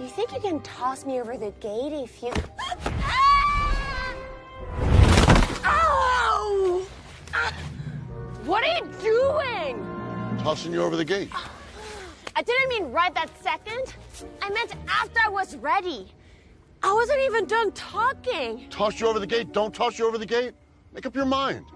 You think you can toss me over the gate if you. Ow! What are you doing? Tossing you over the gate. I didn't mean right that second. I meant after I was ready. I wasn't even done talking. Toss you over the gate. Don't toss you over the gate. Make up your mind.